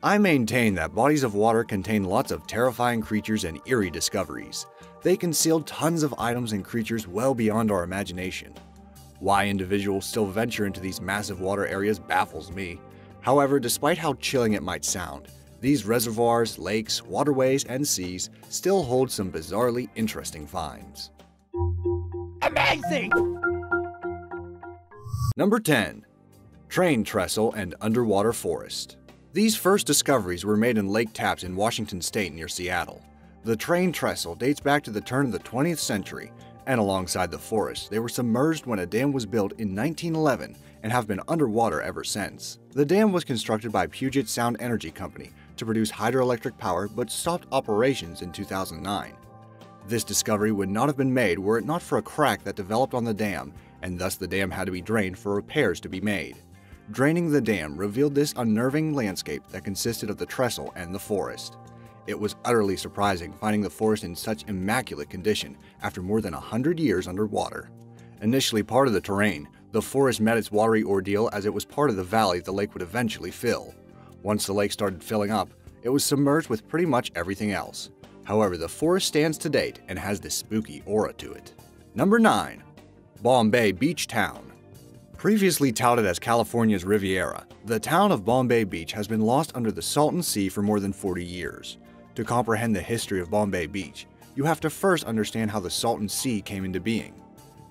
I maintain that bodies of water contain lots of terrifying creatures and eerie discoveries. They conceal tons of items and creatures well beyond our imagination. Why individuals still venture into these massive water areas baffles me. However, despite how chilling it might sound, these reservoirs, lakes, waterways, and seas still hold some bizarrely interesting finds. Amazing! Number 10. Train Trestle and Underwater Forest. These first discoveries were made in Lake Tapps in Washington state near Seattle. The train trestle dates back to the turn of the 20th century, and alongside the forest, they were submerged when a dam was built in 1911 and have been underwater ever since. The dam was constructed by Puget Sound Energy Company to produce hydroelectric power but stopped operations in 2009. This discovery would not have been made were it not for a crack that developed on the dam, and thus the dam had to be drained for repairs to be made. Draining the dam revealed this unnerving landscape that consisted of the trestle and the forest. It was utterly surprising finding the forest in such immaculate condition after more than a hundred years underwater. Initially part of the terrain, the forest met its watery ordeal as it was part of the valley the lake would eventually fill. Once the lake started filling up, it was submerged with pretty much everything else. However, the forest stands to date and has this spooky aura to it. Number 9. Bombay Beach Town Previously touted as California's Riviera, the town of Bombay Beach has been lost under the Salton Sea for more than 40 years. To comprehend the history of Bombay Beach, you have to first understand how the Salton Sea came into being.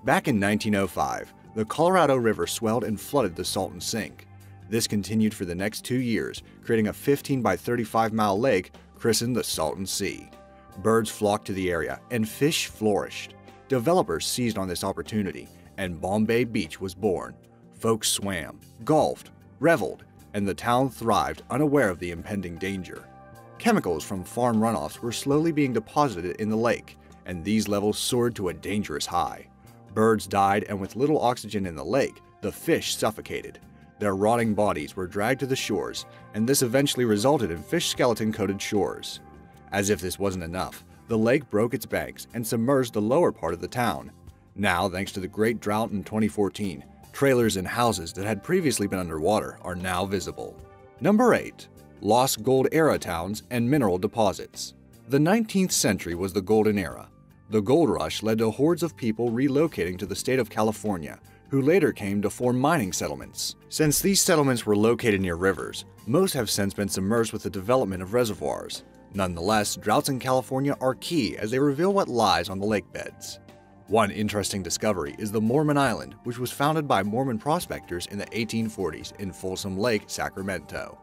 Back in 1905, the Colorado River swelled and flooded the Salton Sink. This continued for the next two years, creating a 15 by 35 mile lake christened the Salton Sea. Birds flocked to the area, and fish flourished. Developers seized on this opportunity and Bombay Beach was born. Folks swam, golfed, reveled, and the town thrived unaware of the impending danger. Chemicals from farm runoffs were slowly being deposited in the lake, and these levels soared to a dangerous high. Birds died, and with little oxygen in the lake, the fish suffocated. Their rotting bodies were dragged to the shores, and this eventually resulted in fish skeleton coated shores. As if this wasn't enough, the lake broke its banks and submerged the lower part of the town, now, thanks to the great drought in 2014, trailers and houses that had previously been underwater are now visible. Number 8. Lost Gold Era Towns and Mineral Deposits. The 19th century was the Golden Era. The gold rush led to hordes of people relocating to the state of California, who later came to form mining settlements. Since these settlements were located near rivers, most have since been submerged with the development of reservoirs. Nonetheless, droughts in California are key as they reveal what lies on the lake beds. One interesting discovery is the Mormon Island, which was founded by Mormon prospectors in the 1840s in Folsom Lake, Sacramento.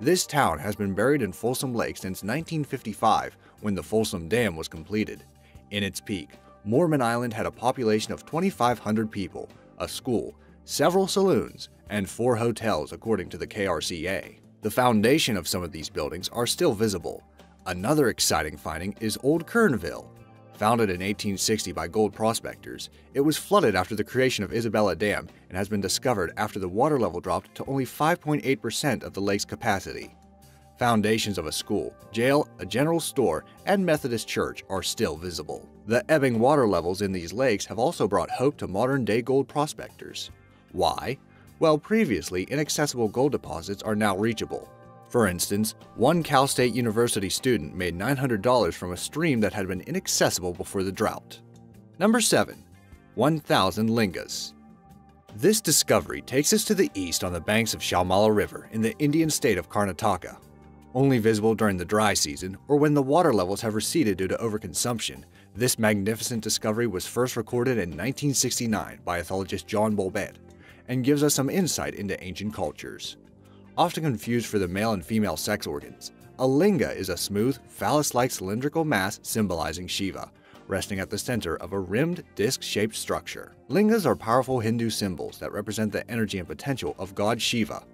This town has been buried in Folsom Lake since 1955 when the Folsom Dam was completed. In its peak, Mormon Island had a population of 2,500 people, a school, several saloons, and four hotels according to the KRCA. The foundation of some of these buildings are still visible. Another exciting finding is Old Kernville, Founded in 1860 by gold prospectors, it was flooded after the creation of Isabella Dam and has been discovered after the water level dropped to only 5.8% of the lake's capacity. Foundations of a school, jail, a general store, and Methodist church are still visible. The ebbing water levels in these lakes have also brought hope to modern day gold prospectors. Why? Well, previously inaccessible gold deposits are now reachable, for instance, one Cal State University student made $900 from a stream that had been inaccessible before the drought. Number 7. 1000 Lingas. This discovery takes us to the east on the banks of Shalmala River in the Indian state of Karnataka. Only visible during the dry season or when the water levels have receded due to overconsumption, this magnificent discovery was first recorded in 1969 by ethologist John Bolbet and gives us some insight into ancient cultures often confused for the male and female sex organs. A linga is a smooth, phallus-like cylindrical mass symbolizing Shiva, resting at the center of a rimmed, disc-shaped structure. Lingas are powerful Hindu symbols that represent the energy and potential of god Shiva.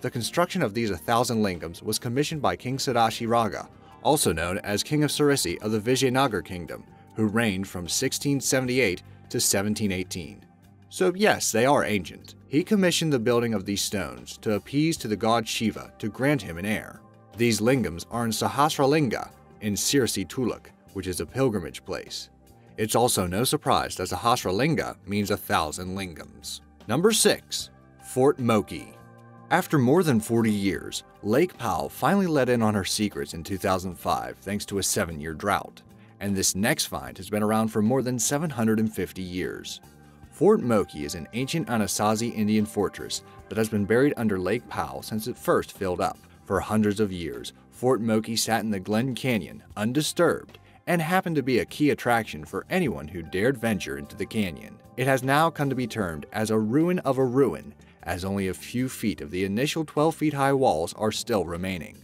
The construction of these 1,000 lingams was commissioned by King Sadashiraga, also known as King of Sirsi of the Vijayanagar Kingdom, who reigned from 1678 to 1718. So yes, they are ancient. He commissioned the building of these stones to appease to the god Shiva to grant him an heir. These lingams are in Sahasralinga in Sirsi Taluk, which is a pilgrimage place. It's also no surprise that Sahasralinga means a thousand lingams. Number 6. Fort Moqui After more than 40 years, Lake Powell finally let in on her secrets in 2005 thanks to a seven year drought, and this next find has been around for more than 750 years. Fort Moqui is an ancient Anasazi Indian fortress that has been buried under Lake Powell since it first filled up. For hundreds of years, Fort Moqui sat in the Glen Canyon, undisturbed, and happened to be a key attraction for anyone who dared venture into the canyon. It has now come to be termed as a ruin of a ruin, as only a few feet of the initial 12 feet high walls are still remaining.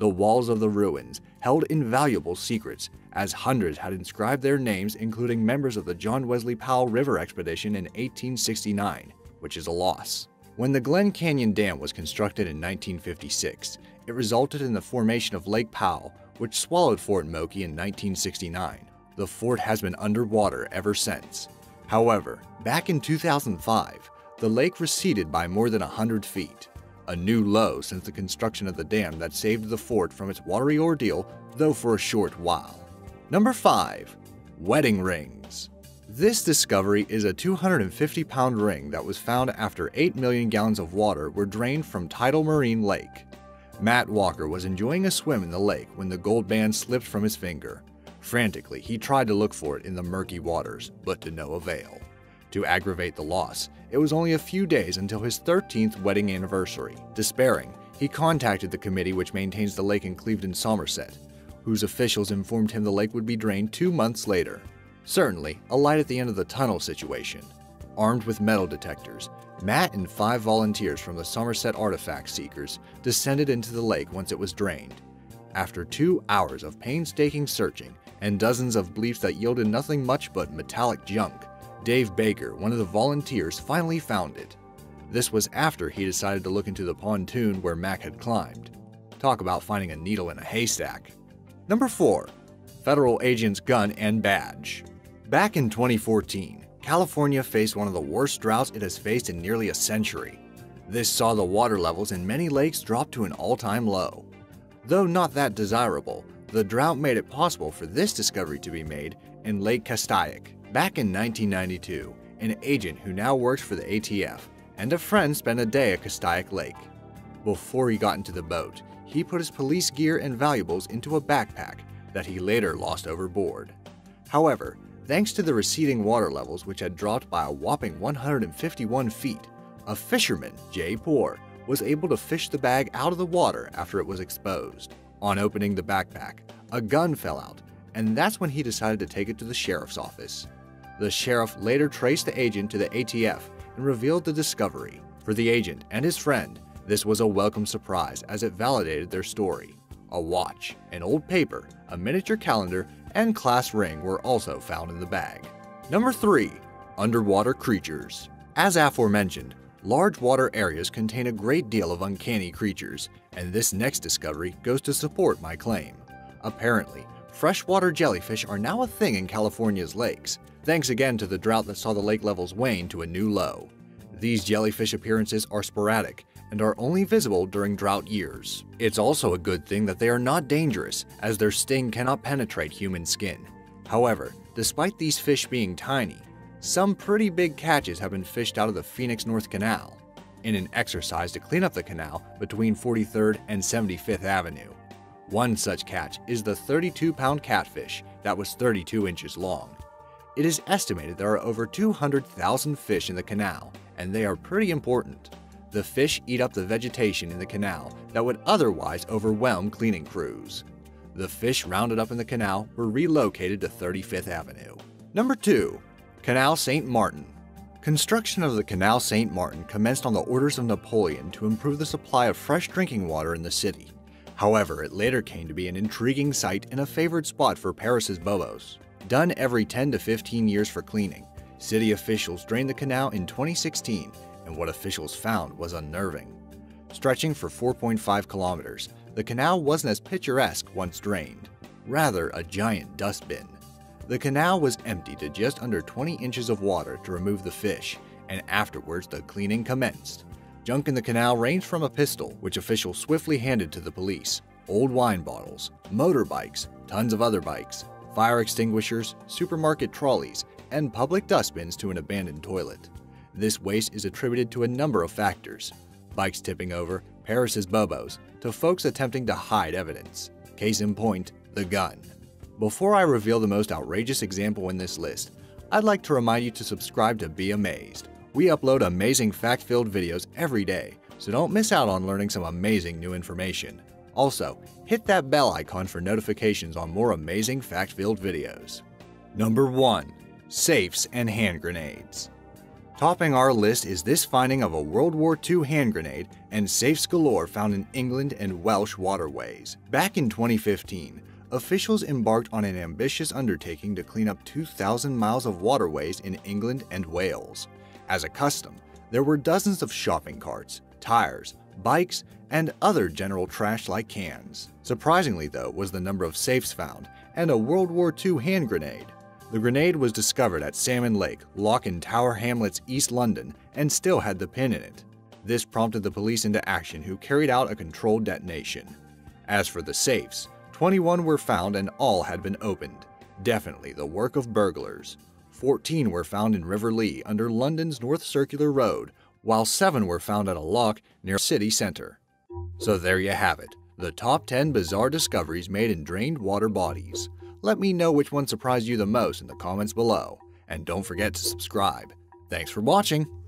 The walls of the ruins held invaluable secrets, as hundreds had inscribed their names, including members of the John Wesley Powell River Expedition in 1869, which is a loss. When the Glen Canyon Dam was constructed in 1956, it resulted in the formation of Lake Powell, which swallowed Fort Moqui in 1969. The fort has been underwater ever since. However, back in 2005, the lake receded by more than 100 feet, a new low since the construction of the dam that saved the fort from its watery ordeal, though for a short while. Number 5. Wedding Rings This discovery is a 250 pound ring that was found after 8 million gallons of water were drained from Tidal Marine Lake. Matt Walker was enjoying a swim in the lake when the gold band slipped from his finger. Frantically, he tried to look for it in the murky waters, but to no avail. To aggravate the loss, it was only a few days until his 13th wedding anniversary. Despairing, he contacted the committee which maintains the lake in Clevedon, Somerset, whose officials informed him the lake would be drained two months later. Certainly, a light at the end of the tunnel situation. Armed with metal detectors, Matt and five volunteers from the Somerset Artifact Seekers descended into the lake once it was drained. After two hours of painstaking searching and dozens of bleeps that yielded nothing much but metallic junk, Dave Baker, one of the volunteers, finally found it. This was after he decided to look into the pontoon where Mac had climbed. Talk about finding a needle in a haystack. Number 4. Federal Agent's Gun and Badge. Back in 2014, California faced one of the worst droughts it has faced in nearly a century. This saw the water levels in many lakes drop to an all time low. Though not that desirable, the drought made it possible for this discovery to be made in Lake Castaic. Back in 1992, an agent who now works for the ATF and a friend spent a day at Castaic Lake. Before he got into the boat, he put his police gear and valuables into a backpack that he later lost overboard. However, Thanks to the receding water levels, which had dropped by a whopping 151 feet, a fisherman, Jay Poor, was able to fish the bag out of the water after it was exposed. On opening the backpack, a gun fell out, and that's when he decided to take it to the sheriff's office. The sheriff later traced the agent to the ATF and revealed the discovery. For the agent and his friend, this was a welcome surprise as it validated their story. A watch, an old paper, a miniature calendar, and class ring were also found in the bag. Number 3. Underwater Creatures As aforementioned, large water areas contain a great deal of uncanny creatures, and this next discovery goes to support my claim. Apparently, freshwater jellyfish are now a thing in California's lakes, thanks again to the drought that saw the lake levels wane to a new low. These jellyfish appearances are sporadic and are only visible during drought years. It's also a good thing that they are not dangerous, as their sting cannot penetrate human skin. However, despite these fish being tiny, some pretty big catches have been fished out of the Phoenix North Canal in an exercise to clean up the canal between 43rd and 75th Avenue. One such catch is the 32 pound catfish that was 32 inches long. It is estimated there are over 200,000 fish in the canal, and they are pretty important. The fish eat up the vegetation in the canal that would otherwise overwhelm cleaning crews. The fish rounded up in the canal were relocated to 35th Avenue. Number 2. Canal St. Martin. Construction of the Canal St. Martin commenced on the orders of Napoleon to improve the supply of fresh drinking water in the city. However, it later came to be an intriguing site and a favored spot for Paris's bobos. Done every 10 to 15 years for cleaning, city officials drained the canal in 2016 and what officials found was unnerving. Stretching for 4.5 kilometers, the canal wasn't as picturesque once drained, rather, a giant dustbin. The canal was empty to just under 20 inches of water to remove the fish, and afterwards the cleaning commenced. Junk in the canal ranged from a pistol, which officials swiftly handed to the police, old wine bottles, motorbikes, tons of other bikes, fire extinguishers, supermarket trolleys, and public dustbins to an abandoned toilet. This waste is attributed to a number of factors bikes tipping over, Paris's Bobos, to folks attempting to hide evidence. Case in point, the gun. Before I reveal the most outrageous example in this list, I'd like to remind you to subscribe to Be Amazed. We upload amazing fact filled videos every day, so don't miss out on learning some amazing new information. Also, hit that bell icon for notifications on more amazing fact filled videos. Number 1 Safes and Hand Grenades. Topping our list is this finding of a World War II hand grenade and safes galore found in England and Welsh waterways. Back in 2015, officials embarked on an ambitious undertaking to clean up 2,000 miles of waterways in England and Wales. As a custom, there were dozens of shopping carts, tires, bikes, and other general trash like cans. Surprisingly, though, was the number of safes found and a World War II hand grenade. The grenade was discovered at Salmon Lane, Lock and Tower Hamlets, East London, and still had the pin in it. This prompted the police into action, who carried out a controlled detonation. As for the safes, 21 were found and all had been opened. Definitely the work of burglars. 14 were found in River Lee under London's North Circular Road, while 7 were found at a lock near city center. So there you have it, the top 10 bizarre discoveries made in drained water bodies. Let me know which one surprised you the most in the comments below, and don't forget to subscribe. Thanks for watching!